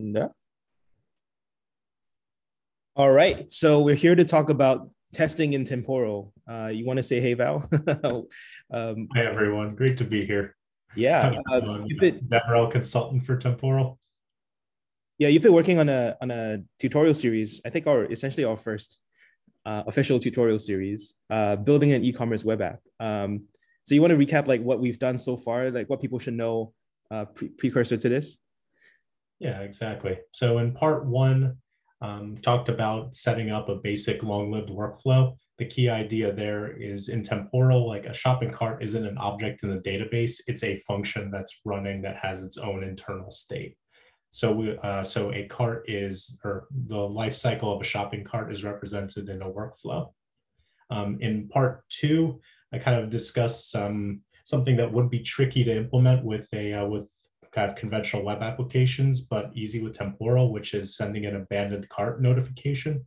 Yeah. All right. So we're here to talk about testing in temporal. Uh, you want to say hey, Val? um, Hi, everyone. Great to be here. Yeah. Uh, you've been consultant for temporal. Yeah, you've been working on a on a tutorial series. I think our essentially our first uh, official tutorial series, uh, building an e-commerce web app. Um, so you want to recap like what we've done so far, like what people should know uh, pre- precursor to this? Yeah, exactly. So in part one, um, talked about setting up a basic long-lived workflow. The key idea there is in temporal, like a shopping cart isn't an object in the database; it's a function that's running that has its own internal state. So we, uh, so a cart is, or the life cycle of a shopping cart is represented in a workflow. Um, in part two, I kind of discuss um, something that would be tricky to implement with a uh, with kind of conventional web applications, but easy with temporal, which is sending an abandoned cart notification.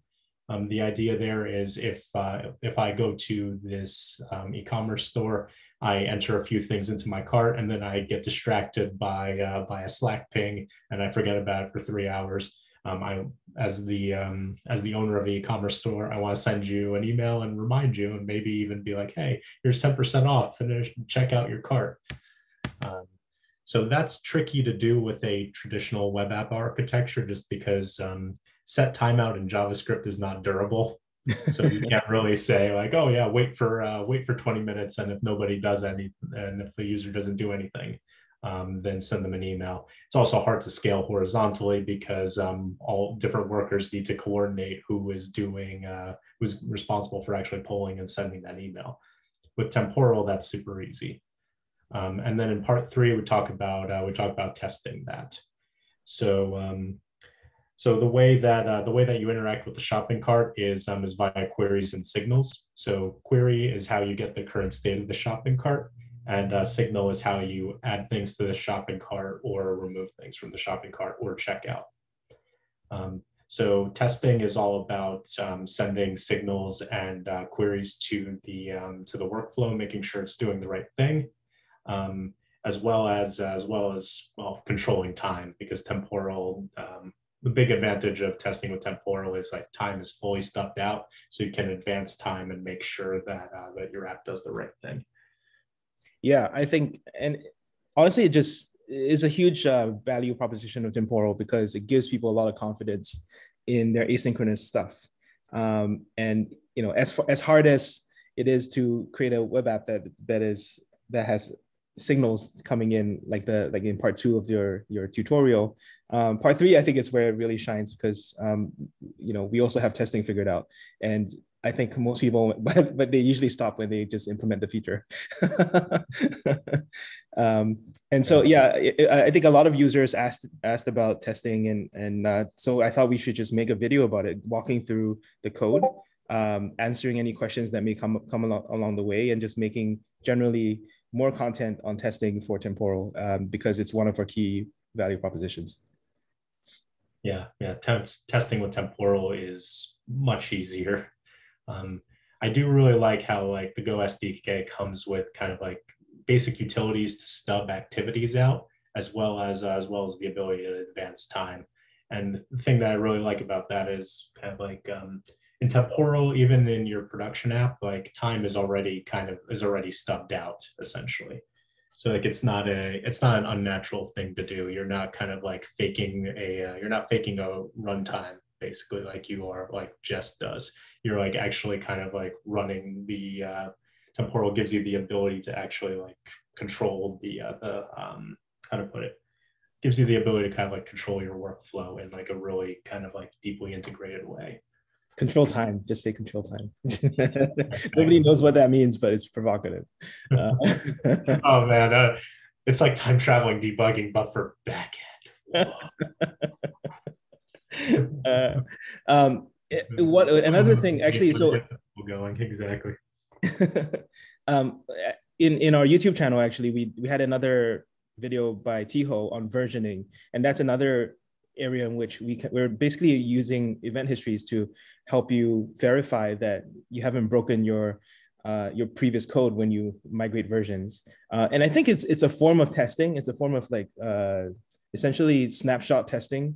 Um, the idea there is if uh, if I go to this um, e-commerce store, I enter a few things into my cart, and then I get distracted by uh, by a Slack ping, and I forget about it for three hours. Um, I, as the um, as the owner of the e-commerce store, I want to send you an email and remind you, and maybe even be like, "Hey, here's ten percent off. Finish, check out your cart." Um, so that's tricky to do with a traditional web app architecture just because um, set timeout in JavaScript is not durable. so you can't really say like, oh yeah, wait for uh, wait for 20 minutes, and if nobody does any, and if the user doesn't do anything, um, then send them an email. It's also hard to scale horizontally because um, all different workers need to coordinate who is doing, uh, who's responsible for actually polling and sending that email. With temporal, that's super easy. Um, and then in part three, we talk about uh, we talk about testing that. So um, so the way that uh, the way that you interact with the shopping cart is um, is via queries and signals. So query is how you get the current state of the shopping cart, and uh, signal is how you add things to the shopping cart or remove things from the shopping cart or checkout. Um, so testing is all about um, sending signals and uh, queries to the um, to the workflow, making sure it's doing the right thing, um, as well as as well as well controlling time because temporal um, the big advantage of testing with temporal is like time is fully stubbed out so you can advance time and make sure that uh, that your app does the right thing. Yeah i think and honestly it just is a huge uh, value proposition of temporal because it gives people a lot of confidence in their asynchronous stuff. Um, and you know as as hard as it is to create a web app that that is that has signals coming in like the like in part two of your your tutorial. Um, part three i think is where it really shines because um, you know we also have testing figured out. And i think most people but, but they usually stop when they just implement the feature. Um, and so yeah i think a lot of users asked asked about testing and and uh, so i thought we should just make a video about it walking through the code um, answering any questions that may come come along, along the way and just making generally more content on testing for temporal um, because it's one of our key value propositions. Yeah, yeah. testing with temporal is much easier. Um, I do really like how like the Go SDK comes with kind of like basic utilities to stub activities out, as well as uh, as well as the ability to advance time. And the thing that I really like about that is kind of like um, in temporal even in your production app like time is already kind of is already stubbed out essentially. So like it's not a it's not an unnatural thing to do. You're not kind of like faking a uh, you're not faking a runtime basically like you are like jest does. You're like actually kind of like running the uh, temporal gives you the ability to actually like control the uh, the um how to put it? Gives you the ability to kind of like control your workflow in like a really kind of like deeply integrated way control time just say control time. Nobody knows what that means but it's provocative. Uh, oh man uh, it's like time traveling debugging but for backend. Uh, um, it, what another thing actually so going exactly. Um, in in our youtube channel actually we we had another video by tiho on versioning and that's another area in which we can, we're basically using event histories to help you verify that you haven't broken your uh, your previous code when you migrate versions. Uh, and I think it's it's a form of testing. It's a form of like uh, essentially snapshot testing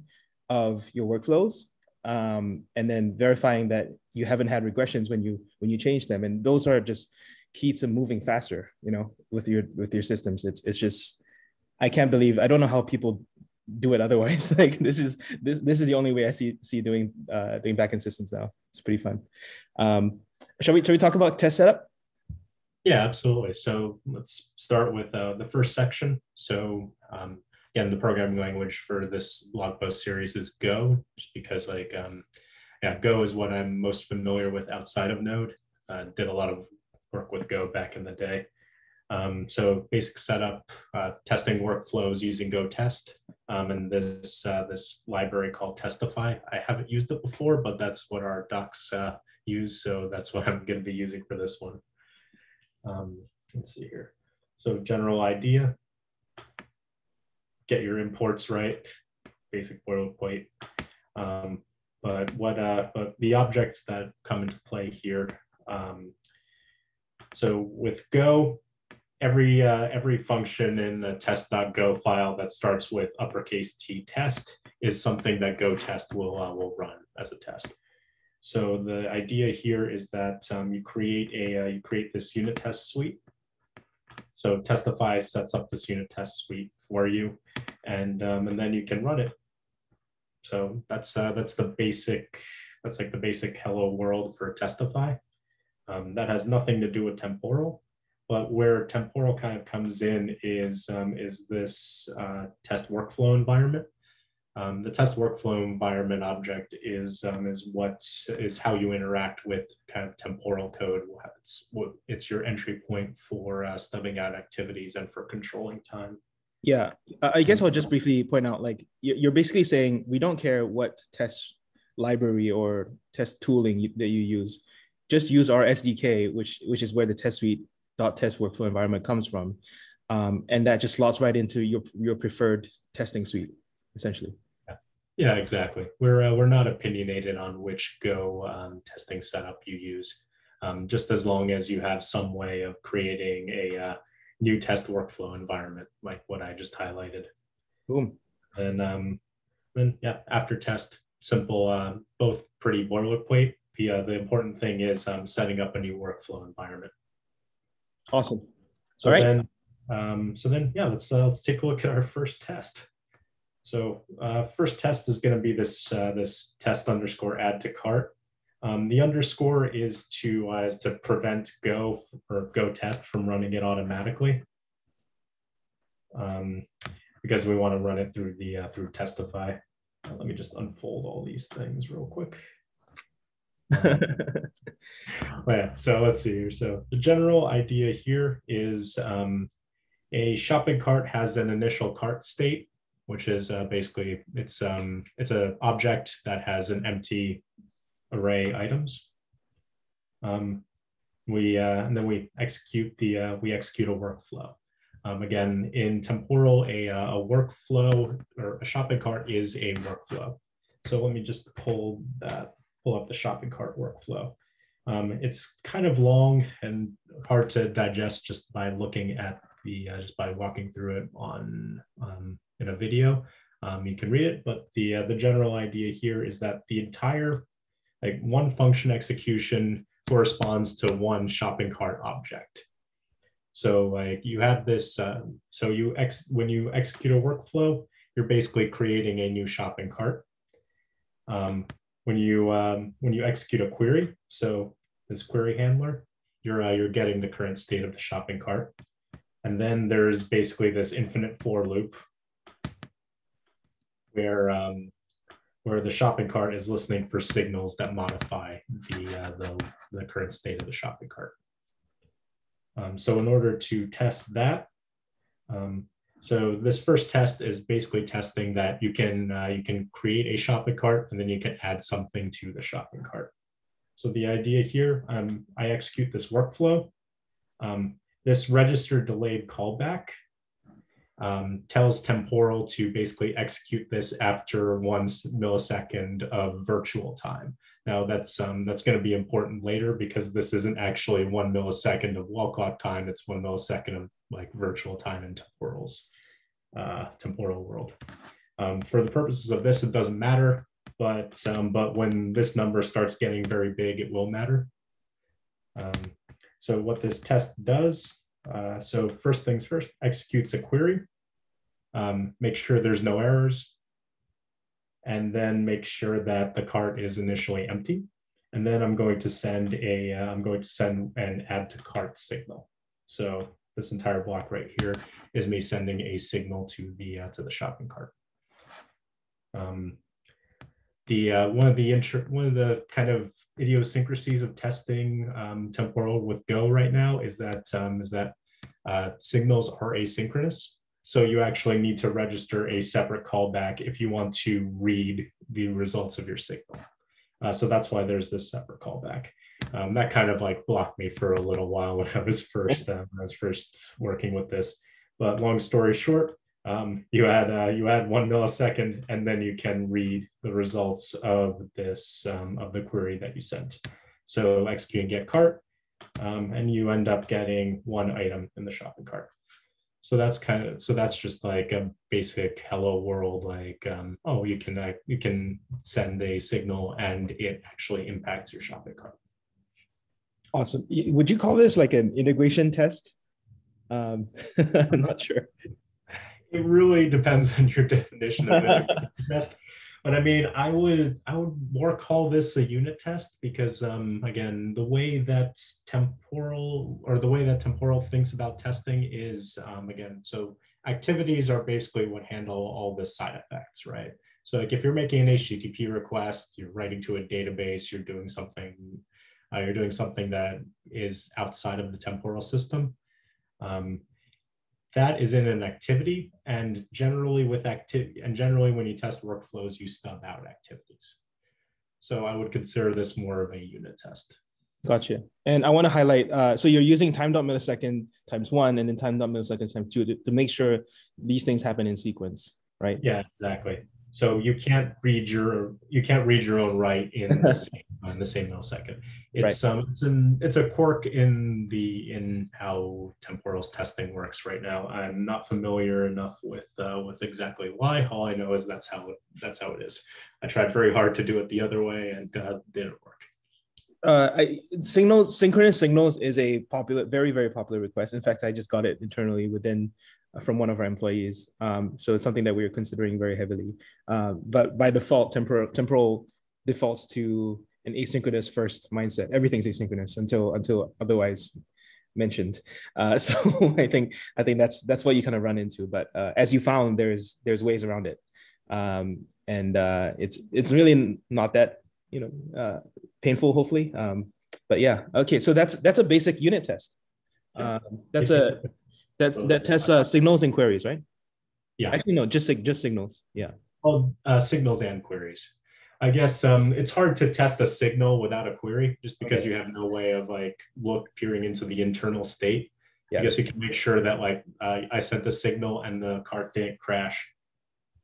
of your workflows um, and then verifying that you haven't had regressions when you when you change them and those are just key to moving faster you know with your with your systems it's it's just i can't believe i don't know how people do it otherwise. Like this is this this is the only way i see see doing uh doing backend systems now. It's pretty fun. Um shall we shall we talk about test setup? Yeah absolutely. So let's start with uh, the first section. So um, again, the programming language for this blog post series is Go, just because like, um, yeah, Go is what I'm most familiar with outside of Node. Uh, did a lot of work with Go back in the day. Um, so basic setup, uh, testing workflows using Go test, um, and this uh, this library called Testify. I haven't used it before, but that's what our docs uh, use, so that's what I'm going to be using for this one. Um, let's see here. So general idea, get your imports right, basic boilerplate. Um, but what uh, but the objects that come into play here. Um, so with Go, every uh, every function in the test.go file that starts with uppercase T test is something that Go test will uh, will run as a test. So the idea here is that um, you create a uh, you create this unit test suite so Testify sets up this unit test suite for you, and um, and then you can run it. So that's uh, that's the basic. That's like the basic hello world for Testify. Um, that has nothing to do with temporal, but where temporal kind of comes in is um, is this uh, test workflow environment. Um, the test workflow environment object is um, is what is how you interact with kind of temporal code. It's it's your entry point for uh, stubbing out activities and for controlling time. Yeah, I guess I'll just briefly point out like you're basically saying we don't care what test library or test tooling that you use, just use our SDK, which which is where the test suite test workflow environment comes from, um, and that just slots right into your your preferred testing suite essentially. Yeah, exactly. We're uh, we're not opinionated on which Go um, testing setup you use, um, just as long as you have some way of creating a uh, new test workflow environment, like what I just highlighted. Boom. And um, then yeah, after test, simple, uh, both pretty boilerplate. The uh, the important thing is um, setting up a new workflow environment. Awesome. So All right. then, um, so then yeah, let's uh, let's take a look at our first test. So uh, first test is going to be this uh, this test underscore add to cart. Um, the underscore is to uh, is to prevent Go or Go test from running it automatically, um, because we want to run it through the uh, through Testify. Uh, let me just unfold all these things real quick. yeah, so let's see here. So the general idea here is um, a shopping cart has an initial cart state which is uh, basically it's um, it's an object that has an empty array items. Um, we uh, and then we execute the uh, we execute a workflow. Um, again, in temporal, a, uh, a workflow or a shopping cart is a workflow. So let me just pull that pull up the shopping cart workflow. Um, it's kind of long and hard to digest just by looking at the uh, just by walking through it on um, in a video. Um, you can read it, but the uh, the general idea here is that the entire like one function execution corresponds to one shopping cart object. So like you have this, uh, so you ex when you execute a workflow, you're basically creating a new shopping cart. Um, when you um, when you execute a query, so this query handler, you're uh, you're getting the current state of the shopping cart. And then there's basically this infinite for loop where um, where the shopping cart is listening for signals that modify the, uh, the, the, current state of the shopping cart. Um, so in order to test that, um, so this first test is basically testing that you can uh, you can create a shopping cart and then you can add something to the shopping cart. So the idea here, um, I execute this workflow. Um, this register delayed callback um, tells temporal to basically execute this after one millisecond of virtual time. Now that's um, that's going to be important later because this isn't actually one millisecond of wall clock time. It's one millisecond of like virtual time in temporals, uh, temporal world. Um, for the purposes of this, it doesn't matter, but, um, but when this number starts getting very big, it will matter. Um, so what this test does, uh, so first things first, executes a query, um, make sure there's no errors, and then make sure that the cart is initially empty. And then I'm going to send a, am uh, going to send an add to cart signal. So this entire block right here is me sending a signal to the uh, to the shopping cart. Um, the uh, one of the one of the kind of idiosyncrasies of testing um, temporal with Go right now is that um, is that uh, signals are asynchronous. So you actually need to register a separate callback if you want to read the results of your signal. Uh, so that's why there's this separate callback. Um, that kind of like blocked me for a little while when I was first uh, when I was first working with this. But long story short, um, you add uh, you add one millisecond, and then you can read the results of this um, of the query that you sent. So executing get cart, um, and you end up getting one item in the shopping cart. So that's kind of so that's just like a basic hello world, like um, oh you can uh, you can send a signal and it actually impacts your shopping cart. Awesome. Would you call this like an integration test? Um, I'm not sure it really depends on your definition of it. test. But I mean, I would I would more call this a unit test because um, again, the way that temporal or the way that temporal thinks about testing is um, again, so activities are basically what handle all the side effects, right? So like if you're making an HTTP request, you're writing to a database, you're doing something, uh, you're doing something that is outside of the temporal system. Um, that is in an activity and generally with activity and generally when you test workflows you stub out activities. So i would consider this more of a unit test. Gotcha. And i want to highlight uh, so you're using time dot millisecond times one and then time dot millisecond times two to, to make sure these things happen in sequence right? Yeah exactly so you can't read your you can't read your own write in the same in the same millisecond. It's right. um it's an it's a quirk in the in how temporals testing works right now. I'm not familiar enough with uh, with exactly why. All I know is that's how it that's how it is. I tried very hard to do it the other way and uh, didn't work. Uh, I, signals synchronous signals is a popular, very very popular request. In fact, I just got it internally within from one of our employees. Um, so it's something that we are considering very heavily. Uh, but by default, temporal, temporal defaults to an asynchronous first mindset. Everything's asynchronous until until otherwise mentioned. Uh, so I think I think that's that's what you kind of run into. But uh, as you found, there's there's ways around it, um, and uh, it's it's really not that you know uh, painful. Hopefully, um, but yeah. Okay, so that's that's a basic unit test. Um, that's a that that tests uh, signals and queries, right? Yeah. Actually, no, just just signals. Yeah. Well, uh, signals and queries. I guess um, it's hard to test a signal without a query, just because okay. you have no way of like look peering into the internal state. Yeah. I guess you can make sure that like uh, I sent the signal and the cart didn't crash.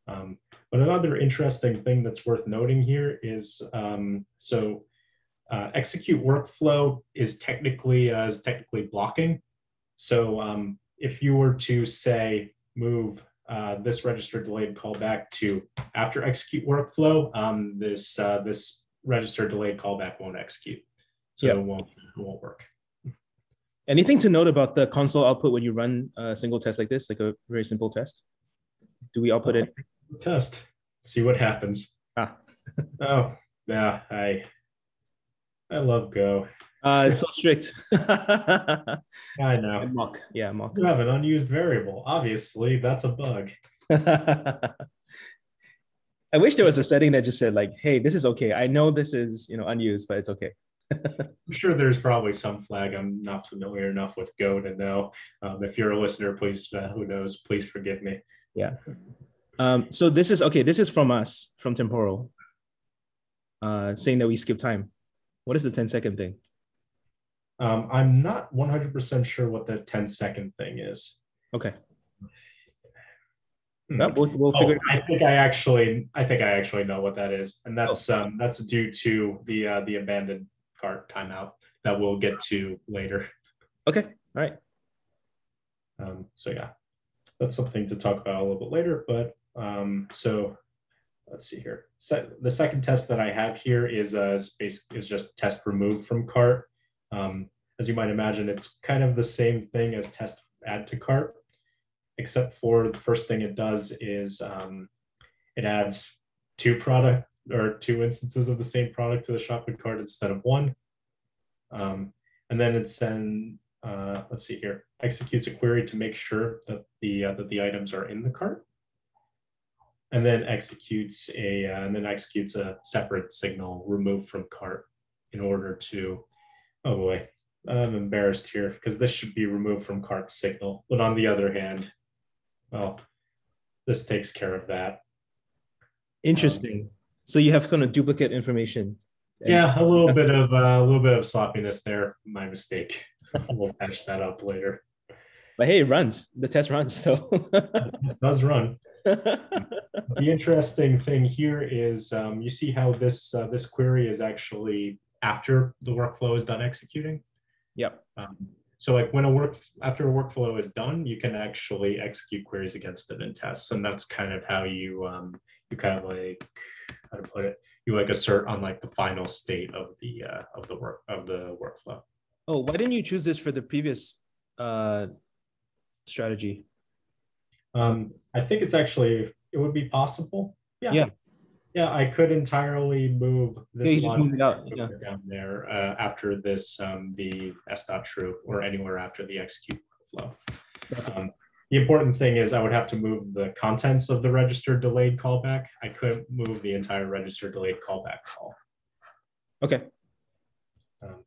Um, but another interesting thing that's worth noting here is um, so uh, execute workflow is technically uh, is technically blocking. So um, if you were to say move uh, this register delayed callback to after execute workflow, um, this uh, this register delayed callback won't execute, so yep. it won't it won't work. Anything to note about the console output when you run a single test like this, like a very simple test? Do we output it? Test. See what happens. Ah. oh yeah, I I love Go. Uh, it's so strict. I know. And mock. Yeah, mock. You have an unused variable. Obviously, that's a bug. I wish there was a setting that just said like, "Hey, this is okay. I know this is you know unused, but it's okay." I'm sure there's probably some flag. I'm not familiar enough with Go to know. Um, if you're a listener, please, uh, who knows, please forgive me. Yeah. Um, so this is okay. This is from us from Temporal, uh, saying that we skip time. What is the 10 second thing? Um, I'm not 100% sure what the 10 second thing is. Okay. Hmm. Well, we'll, we'll figure. Oh, I think I actually, I think I actually know what that is, and that's oh. um, that's due to the uh, the abandoned cart timeout that we'll get to later. Okay. All right. Um, so yeah, that's something to talk about a little bit later. But Um, so let's see here. So the second test that I have here is uh, is, is just test remove from cart. Um, as you might imagine, it's kind of the same thing as test add to cart, except for the first thing it does is um, it adds two product or two instances of the same product to the shopping cart instead of one. Um, and then it then, uh, let's see here, executes a query to make sure that the, uh, that the items are in the cart. And then executes a, uh, and then executes a separate signal remove from cart in order to, oh boy, I'm embarrassed here because this should be removed from cart signal. But on the other hand, well, this takes care of that. Interesting. Um, so you have kind of duplicate information. Yeah, a little bit of uh, a little bit of sloppiness there. My mistake. we'll patch that up later. But hey, it runs. The test runs, so it does run. the interesting thing here is um, you see how this uh, this query is actually after the workflow is done executing. Yep. Um, so like when a work after a workflow is done, you can actually execute queries against it in tests, and that's kind of how you um, you kind of like how to put it, you like assert on like the final state of the uh, of the work of the workflow. Oh, why didn't you choose this for the previous uh, strategy? Um, I think it's actually it would be possible. Yeah. Yeah. Yeah, I could entirely move this yeah, logic yeah. down there uh, after this, um, the s dot true or anywhere after the execute flow. Um, the important thing is I would have to move the contents of the register delayed callback. I couldn't move the entire register delayed callback call. Okay. Um,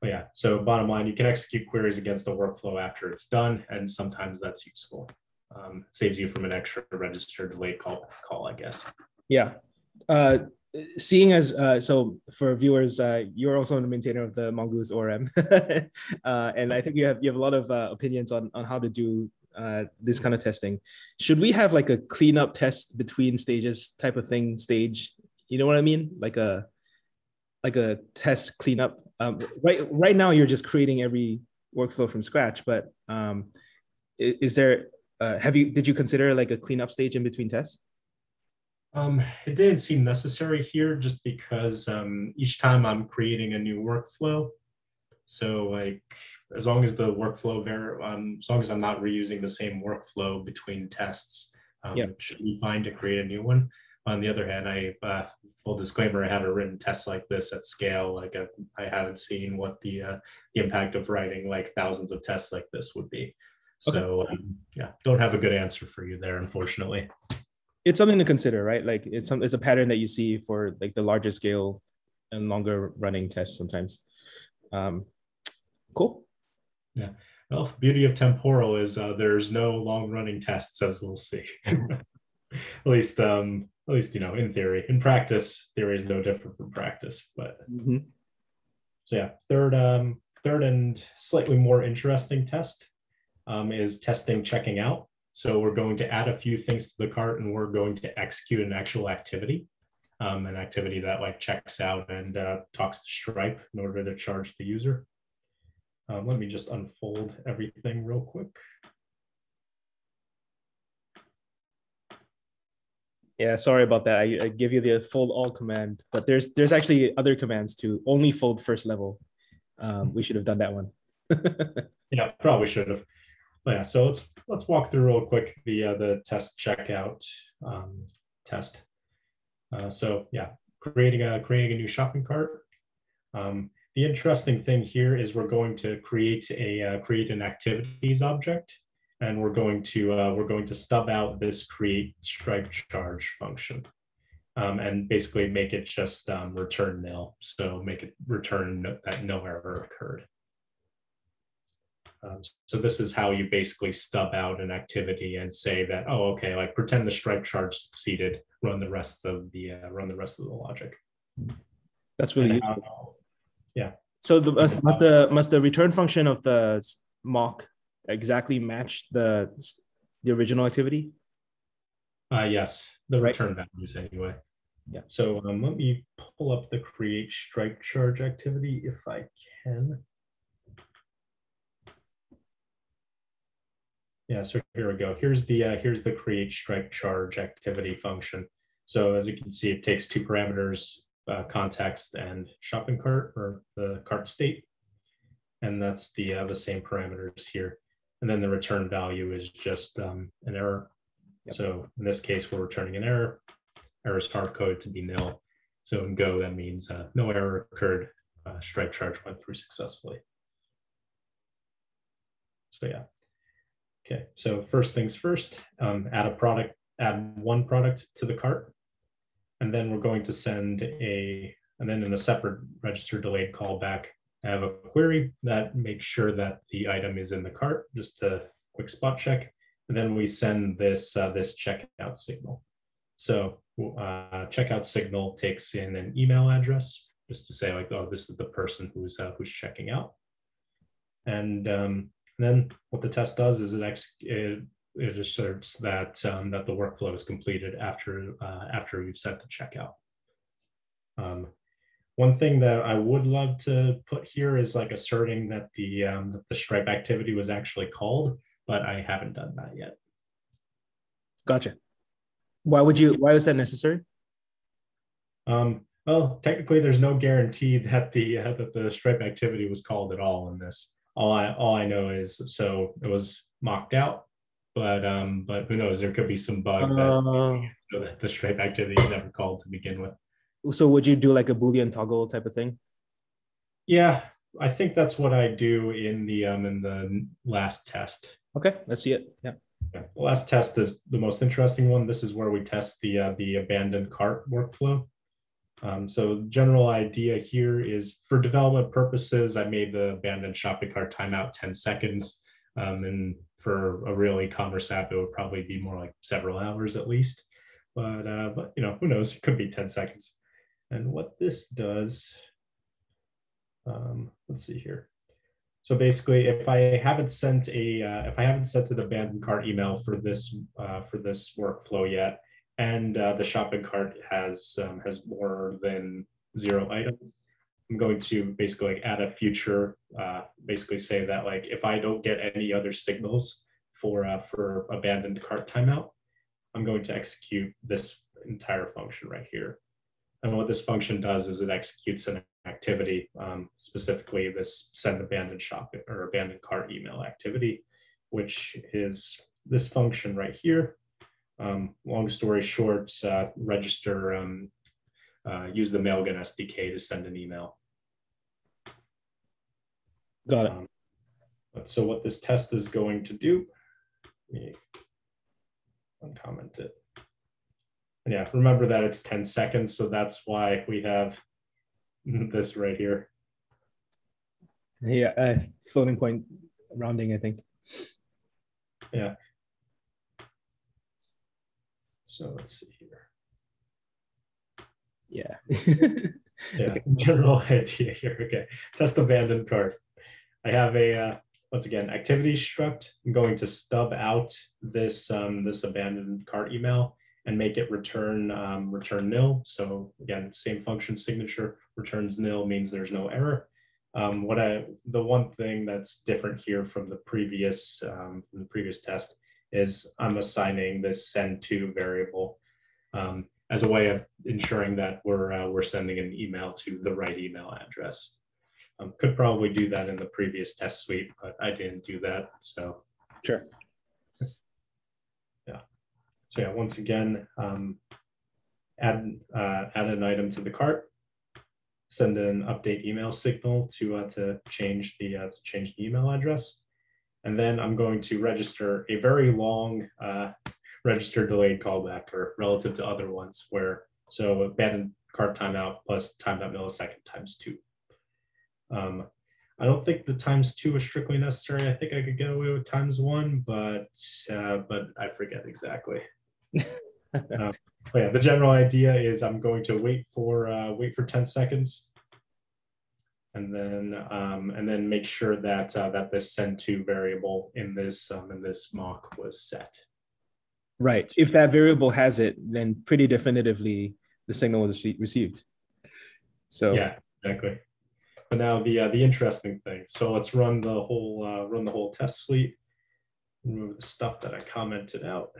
but yeah, so bottom line, you can execute queries against the workflow after it's done, and sometimes that's useful. Um, saves you from an extra register delayed call, call I guess. Yeah, uh, seeing as uh, so for viewers, uh, you're also a maintainer of the Mongoose ORM, uh, and I think you have you have a lot of uh, opinions on on how to do uh, this kind of testing. Should we have like a cleanup test between stages type of thing? Stage, you know what I mean? Like a like a test cleanup. Um, right right now, you're just creating every workflow from scratch, but um, is, is there uh, have you did you consider like a cleanup stage in between tests? Um, it didn't seem necessary here just because um, each time I'm creating a new workflow, so like as long as the workflow ver um, as long as I'm not reusing the same workflow between tests, um, yeah. should be fine to create a new one. On the other hand, I uh, full disclaimer, I haven't written tests like this at scale. Like I, I haven't seen what the uh, the impact of writing like thousands of tests like this would be. So okay. um, yeah, don't have a good answer for you there, unfortunately it's something to consider, right? Like it's some it's a pattern that you see for like the larger scale and longer running tests sometimes. Um, cool. Yeah. Well, beauty of temporal is uh, there's no long running tests, as we'll see. at least, um, at least you know, in theory. In practice, theory is no different from practice. But mm-hmm. so yeah, third, um, third and slightly more interesting test um, is testing checking out. So we're going to add a few things to the cart and we're going to execute an actual activity, um, an activity that like checks out and uh, talks to Stripe in order to charge the user. Um, let me just unfold everything real quick. Yeah, sorry about that. I, I, give you the fold all command, but there's there's actually other commands to only fold first level. Um, we should have done that one. yeah, probably should have yeah, so let's let's walk through real quick the uh, the test checkout um, test. Uh, so yeah, creating a creating a new shopping cart. Um, the interesting thing here is we're going to create a uh, create an activities object, and we're going to uh, we're going to stub out this create stripe charge function, um, and basically make it just um, return nil. So make it return that no error occurred. Um, so this is how you basically stub out an activity and say that, oh, okay, like pretend the stripe charge succeeded, run the rest of the uh, run the rest of the logic. That's really and, uh, yeah. So the, must, must the must the return function of the mock exactly match the the original activity? Uh, yes, the right. return values anyway. Yeah. So um, let me pull up the create stripe charge activity if I can. Yeah, so here we go. Here's the uh, here's the create stripe charge activity function. So as you can see, it takes two parameters, uh, context and shopping cart or the cart state. And that's the uh, the same parameters here. And then the return value is just um, an error. Yep. So in this case, we're returning an error. Error is hard coded to be nil. So in Go, that means uh, no error occurred. Uh, stripe charge went through successfully. So yeah. Okay, so first things first, um, add a product, add one product to the cart. And then we're going to send a, and then in a separate register delayed callback, I have a query that makes sure that the item is in the cart, just a quick spot check. And then we send this, uh, this checkout signal. So uh, checkout signal takes in an email address just to say like, oh, this is the person who's, uh, who's checking out. And um, then what the test does is it, ex- it it asserts that um, that the workflow is completed after uh, after we've set the checkout. Um, one thing that I would love to put here is like asserting that the um, that the Stripe activity was actually called, but I haven't done that yet. Gotcha. Why would you? Why is that necessary? Um, well, technically, there's no guarantee that the uh, that the Stripe activity was called at all in this. All I all I know is so it was mocked out but um, but who knows? There could be some bug uh, that the stripe activity is never called to begin with. So would you do like a boolean toggle type of thing? Yeah, I think that's what I do in the um in the last test. Okay, let's see it. Yeah. The last test is the most interesting one. This is where we test the uh, the abandoned cart workflow. Um, so general idea here is for development purposes, I made the abandoned shopping cart timeout 10 seconds. Um, and for a real e-commerce app, it would probably be more like several hours at least. But uh, but you know, who knows? It could be 10 seconds. And what this does, um, let's see here. So basically, if I haven't sent a uh, if I haven't sent an abandoned cart email for this uh, for this workflow yet, and uh, the shopping cart has um, has more than zero items, I'm going to basically like add a future, uh, basically say that like if I don't get any other signals for uh, for abandoned cart timeout, I'm going to execute this entire function right here. And what this function does is it executes an activity, um, specifically this send abandoned shop or abandoned cart email activity, which is this function right here. Um, long story short, uh, register um, uh, use the Mailgun SDK to send an email. Got it. Um, so what this test is going to do, let me uncomment it. Yeah, remember that it's 10 seconds, so that's why we have this right here. Yeah, uh, floating point rounding, I think. Yeah. So let's see here. Yeah. yeah, okay. general idea here. Okay, test abandoned cart. I have a, uh, once again, activity struct. I'm going to stub out this, um, this abandoned cart email and make it return, um, return nil. So again, same function signature returns nil means there's no error. Um, what I, the one thing that's different here from the previous, um, from the previous test is I'm assigning this send to variable. Um, as a way of ensuring that we're uh, we're sending an email to the right email address. Um, could probably do that in the previous test suite, but I didn't do that. So sure. yeah. So yeah, once again, um, add uh, add an item to the cart, send an update email signal to uh, to change the uh, to change the email address, and then I'm going to register a very long uh, register delayed callback or relative to other ones where so abandoned cart timeout plus timeout millisecond times two. Um, I don't think the times two is strictly necessary. I think I could get away with times one, but uh, but I forget exactly. um, but yeah, the general idea is I'm going to wait for uh, wait for 10 seconds, and then um, and then make sure that uh, that this send to variable in this um, in this mock was set. Right. If that variable has it, then pretty definitively the signal was received. So yeah, exactly. But now the uh, the interesting thing. So let's run the whole uh, run the whole test suite. remove the stuff that I commented out.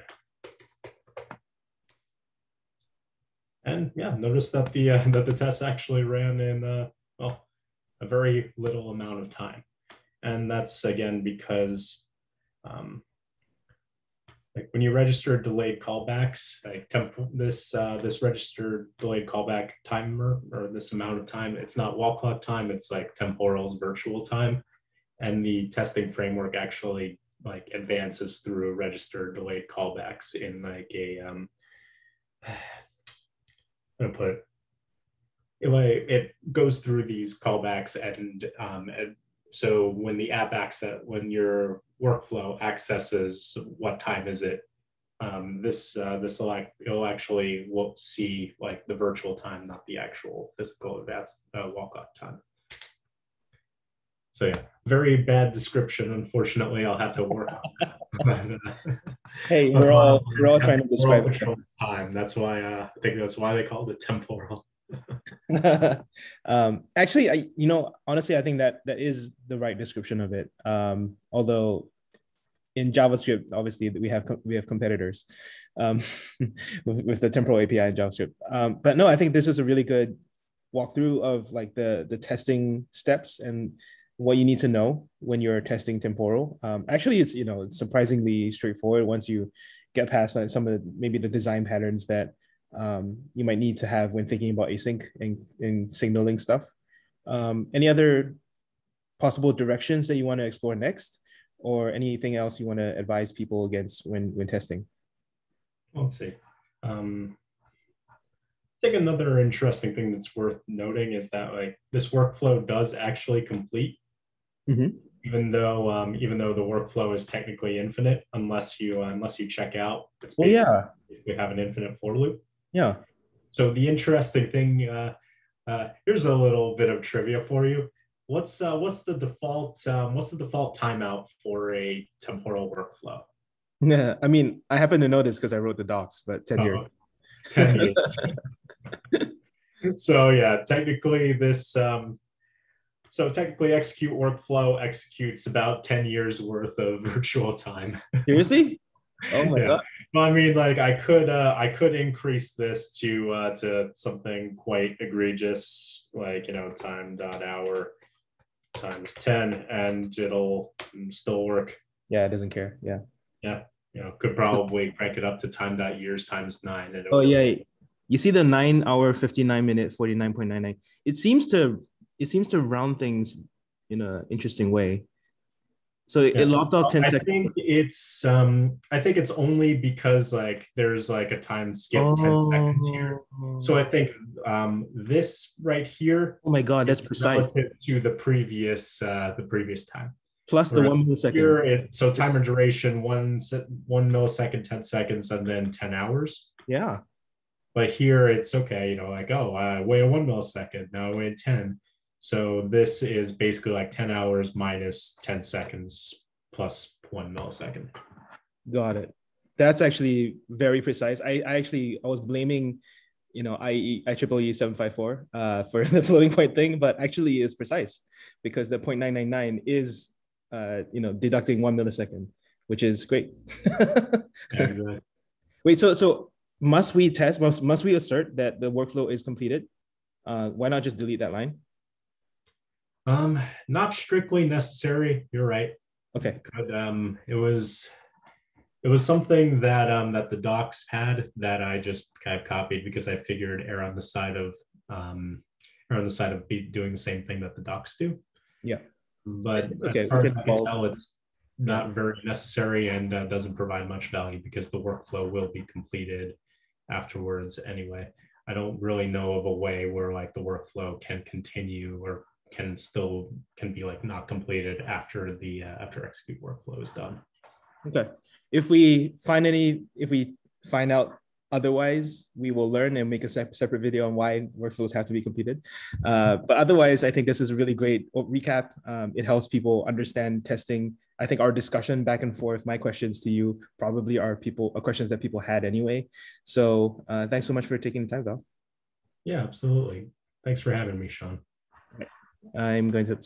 And yeah, notice that the uh, that the test actually ran in uh, well a very little amount of time, and that's again because um, like when you register delayed callbacks, like temp this uh, this registered delayed callback timer or this amount of time, it's not wall clock time, it's like temporal's virtual time, and the testing framework actually like advances through registered delayed callbacks in like a um, I'm gonna put it, goes through these callbacks and um, and so when the app access when your workflow accesses what time is it um, this uh, this will act, it'll actually will see like the virtual time not the actual physical advanced uh, wall clock time. So yeah very bad description unfortunately i'll have to work on that. Hey we're all we're all trying to describe time that's why uh, i think that's why they called it temporal um, actually, I you know honestly, I think that that is the right description of it. Um, although in JavaScript, obviously we have we have competitors um, with, with, the temporal API in JavaScript. Um, but no, I think this is a really good walkthrough of like the the testing steps and what you need to know when you're testing temporal. Um, actually, it's you know it's surprisingly straightforward once you get past uh, some of the, maybe the design patterns that um, you might need to have when thinking about async and, and signaling stuff. Um, any other possible directions that you want to explore next or anything else you want to advise people against when, when testing? Let's see. Um, I think another interesting thing that's worth noting is that like this workflow does actually complete, mm-hmm. even though um, even though the workflow is technically infinite, unless you uh, unless you check out. It's basically, well, yeah. we have an infinite for loop. Yeah. So the interesting thing, uh, uh, here's a little bit of trivia for you. What's uh, what's the default um, what's the default timeout for a temporal workflow? Yeah, I mean, I happen to know this because I wrote the docs, but 10 years. 10 years. so yeah, technically this um, so technically execute workflow executes about 10 years worth of virtual time. Seriously? Oh my yeah. god. I mean, like I could uh, I could increase this to uh, to something quite egregious, like you know, time dot hour times ten, and it'll still work. Yeah, it doesn't care. Yeah. Yeah. You know, could probably crank it up to time dot years times nine. And oh yeah, you see the nine hour fifty nine minute forty nine point nine nine. It seems to it seems to round things in an interesting way. So yeah. it lopped off 10 I seconds. I think it's um I think it's only because like there's like a time skip oh. 10 seconds here. So I think um this right here Oh my god, that's precise to the previous uh the previous time. Plus the one millisecond. Here it, so timer duration one one millisecond, 10 seconds, and then 10 hours. Yeah. But here it's okay, you know, like, oh, I wait one millisecond, now I wait 10 so this is basically like 10 hours minus 10 seconds plus one millisecond. Got it. That's actually very precise. I, I actually I was blaming, you know, IE IEEE 754 uh, for the floating point thing, but actually it's precise because the 0.999 is uh, you know deducting one millisecond, which is great. yeah, exactly. Wait, so so must we test? Must must we assert that the workflow is completed? Uh, why not just delete that line? Um, not strictly necessary. You're right. Okay. But um, it was it was something that um that the docs had that I just kind of copied because I figured err on the side of um err on the side of be doing the same thing that the docs do. Yeah. But okay. as far as I can tell, it's not very necessary and uh, doesn't provide much value because the workflow will be completed afterwards anyway. I don't really know of a way where like the workflow can continue or can still can be like not completed after the uh, after execute workflow is done. Okay. If we find any, if we find out otherwise, we will learn and make a se- separate video on why workflows have to be completed. Uh, but otherwise, I think this is a really great recap. Um, it helps people understand testing. I think our discussion back and forth, my questions to you probably are people uh, questions that people had anyway. So uh, thanks so much for taking the time, Val. Yeah, absolutely. Thanks for having me, Sean. I'm going to